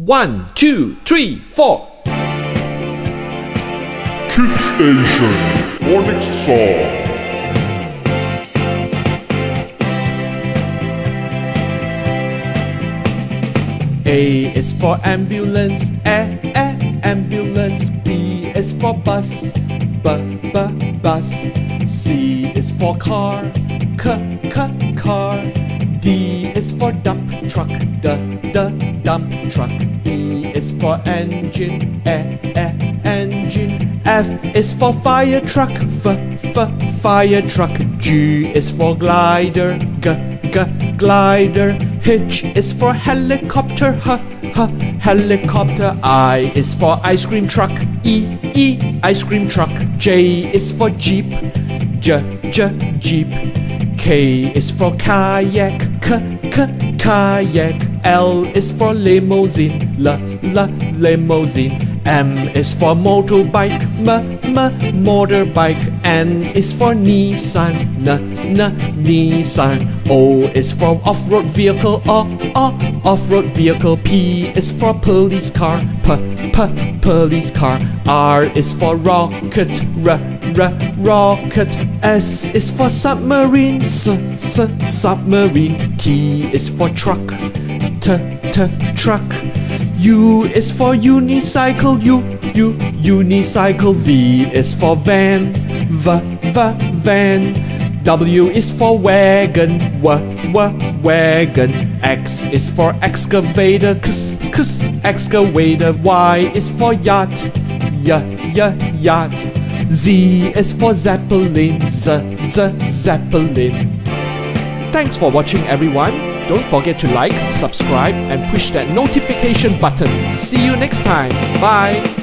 One, two, three, four. Kidzstation Phonics Song A is for ambulance, A, A, ambulance. B is for bus, B, B, bus. C is for car, C, C, car. D is for dump truck, D, D, dump truck. E is for engine, E, E, engine. F is for fire truck, F, F, fire truck. G is for glider, G, G, glider. H is for helicopter, H, H, helicopter. I is for ice cream truck, E, E, ice cream truck. J is for jeep, J, J, jeep. K is for kayak, K, K, kayak. L is for limousine, L, L, limousine. M is for motorbike, M, M, motorbike. N is for Nissan, N, N, Nissan. O is for off-road vehicle, O, O, off-road vehicle. P is for police car, P, P, police car. R is for rocket, R, R, rocket. S is for submarine, S, S, submarine. T is for truck, T, T, truck. U is for unicycle, U, U, unicycle. V is for van, V, V, van. W is for wagon, W, W, wagon. X is for excavator, X, excavator. Y is for yacht, Y, Y, yacht. Z is for zeppelin, Z, Z, zeppelin. Thanks for watching everyone. Don't forget to like, subscribe and push that notification button. See you next time. Bye.